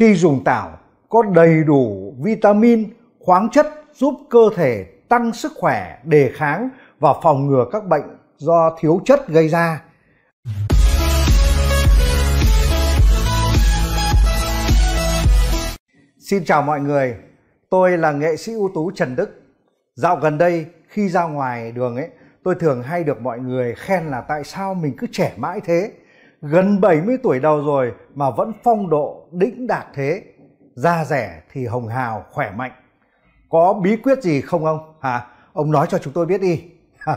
Khi dùng tảo có đầy đủ vitamin, khoáng chất giúp cơ thể tăng sức khỏe, đề kháng và phòng ngừa các bệnh do thiếu chất gây ra. Xin chào mọi người, tôi là nghệ sĩ ưu tú Trần Đức. Dạo gần đây khi ra ngoài đường ấy, tôi thường hay được mọi người khen là tại sao mình cứ trẻ mãi thế. Gần 70 tuổi đầu rồi mà vẫn phong độ đĩnh đạt thế. Da rẻ thì hồng hào, khỏe mạnh. Có bí quyết gì không ông? Hả? Ông nói cho chúng tôi biết đi.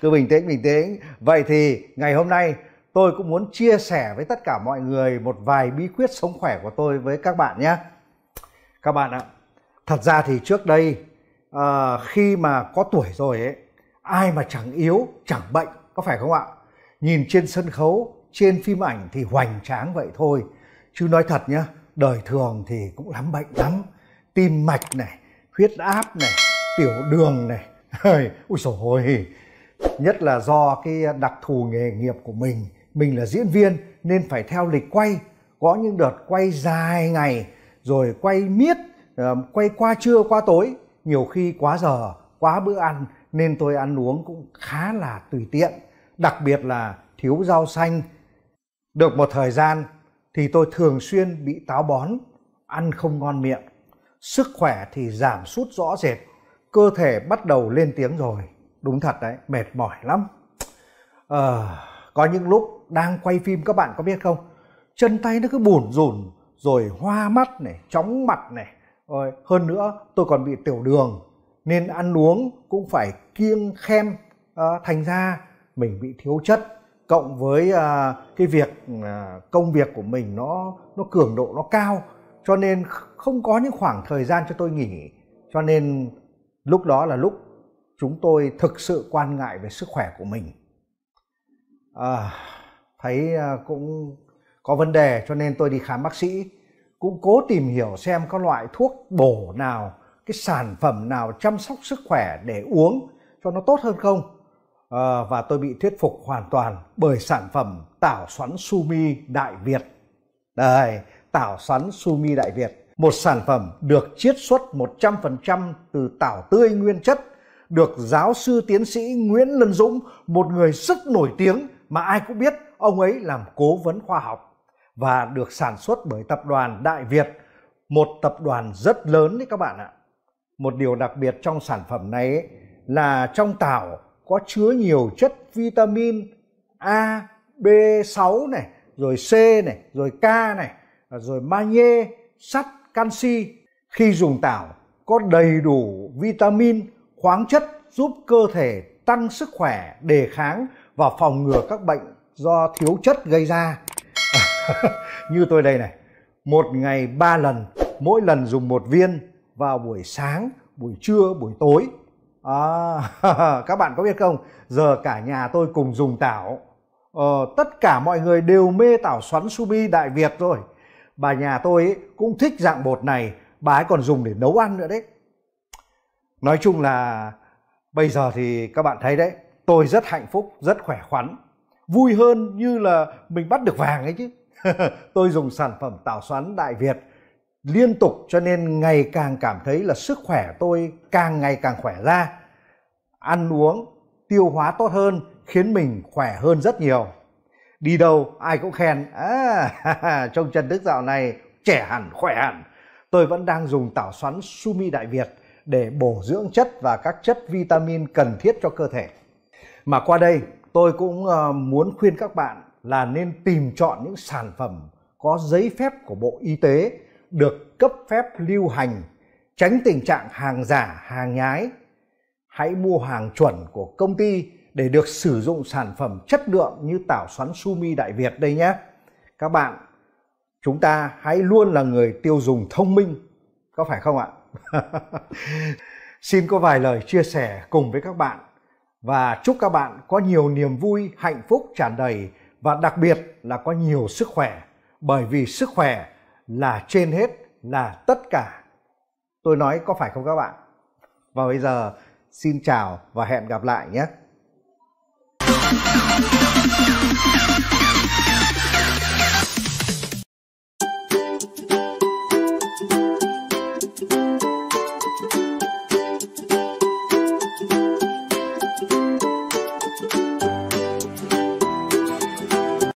cứ bình tĩnh, bình tĩnh. Vậy thì ngày hôm nay tôi cũng muốn chia sẻ với tất cả mọi người một vài bí quyết sống khỏe của tôi với các bạn nhé. Các bạn ạ, thật ra thì trước đây à, khi mà có tuổi rồi ấy, ai mà chẳng yếu, chẳng bệnh, có phải không ạ? Nhìn trên sân khấu, trên phim ảnh thì hoành tráng vậy thôi. Chứ nói thật nhá, đời thường thì cũng lắm bệnh lắm. Tim mạch này, huyết áp này, tiểu đường này. Ui dồi ôi, nhất là do cái đặc thù nghề nghiệp của mình. Mình là diễn viên nên phải theo lịch quay. Có những đợt quay dài ngày, rồi quay miết, ờ, quay qua trưa qua tối. Nhiều khi quá giờ, quá bữa ăn nên tôi ăn uống cũng khá là tùy tiện. Đặc biệt là thiếu rau xanh. Được một thời gian thì tôi thường xuyên bị táo bón, ăn không ngon miệng. Sức khỏe thì giảm sút rõ rệt, cơ thể bắt đầu lên tiếng rồi. Đúng thật đấy, mệt mỏi lắm. À, có những lúc đang quay phim các bạn có biết không? Chân tay nó cứ bủn rủn, rồi hoa mắt này, chóng mặt này. Rồi, hơn nữa tôi còn bị tiểu đường, nên ăn uống cũng phải kiêng khem. À, thành ra mình bị thiếu chất cộng với à, cái việc à, công việc của mình nó nó cường độ nó cao cho nên không có những khoảng thời gian cho tôi nghỉ. Cho nên lúc đó là lúc chúng tôi thực sự quan ngại về sức khỏe của mình. À, thấy à, cũng có vấn đề cho nên tôi đi khám bác sĩ cũng cố tìm hiểu xem có loại thuốc bổ nào cái sản phẩm nào chăm sóc sức khỏe để uống cho nó tốt hơn không à, và tôi bị thuyết phục hoàn toàn bởi sản phẩm tảo xoắn sumi đại việt. Đây tảo xoắn sumi đại việt một sản phẩm được chiết xuất 100% từ tảo tươi nguyên chất được giáo sư tiến sĩ Nguyễn Lân Dũng một người rất nổi tiếng mà ai cũng biết ông ấy làm cố vấn khoa học và được sản xuất bởi tập đoàn Đại Việt một tập đoàn rất lớn đấy các bạn ạ. Một điều đặc biệt trong sản phẩm này ấy, là trong tảo có chứa nhiều chất vitamin A, B6 này, rồi C này, rồi K này, rồi magie, sắt, canxi. Khi dùng tảo có đầy đủ vitamin, khoáng chất giúp cơ thể tăng sức khỏe, đề kháng và phòng ngừa các bệnh do thiếu chất gây ra. Như tôi đây này, một ngày ba lần, mỗi lần dùng một viên vào buổi sáng, buổi trưa, buổi tối À, các bạn có biết không, giờ cả nhà tôi cùng dùng tảo. Ờ, tất cả mọi người đều mê tảo xoắn subi Đại Việt rồi. Bà nhà tôi ấy cũng thích dạng bột này, bà ấy còn dùng để nấu ăn nữa đấy. Nói chung là bây giờ thì các bạn thấy đấy, tôi rất hạnh phúc, rất khỏe khoắn. Vui hơn như là mình bắt được vàng ấy chứ. tôi dùng sản phẩm tảo xoắn Đại Việt liên tục cho nên ngày càng cảm thấy là sức khỏe tôi càng ngày càng khỏe ra. Ăn uống tiêu hóa tốt hơn khiến mình khỏe hơn rất nhiều. Đi đâu ai cũng khen à, trông Trần Đức dạo này trẻ hẳn khỏe hẳn. Tôi vẫn đang dùng tảo xoắn Sumi Đại Việt để bổ dưỡng chất và các chất vitamin cần thiết cho cơ thể. Mà qua đây tôi cũng ờ, muốn khuyên các bạn là nên tìm chọn những sản phẩm có giấy phép của Bộ Y tế được cấp phép lưu hành, tránh tình trạng hàng giả, hàng nhái. Hãy mua hàng chuẩn của công ty để được sử dụng sản phẩm chất lượng như tảo xoắn Sumi Đại Việt đây nhé. Các bạn, chúng ta hãy luôn là người tiêu dùng thông minh, có phải không ạ? Xin có vài lời chia sẻ cùng với các bạn và chúc các bạn có nhiều niềm vui, hạnh phúc tràn đầy và đặc biệt là có nhiều sức khỏe bởi vì sức khỏe là trên hết, là tất cả. Tôi nói có phải không các bạn? Và bây giờ, xin chào và hẹn gặp lại nhé.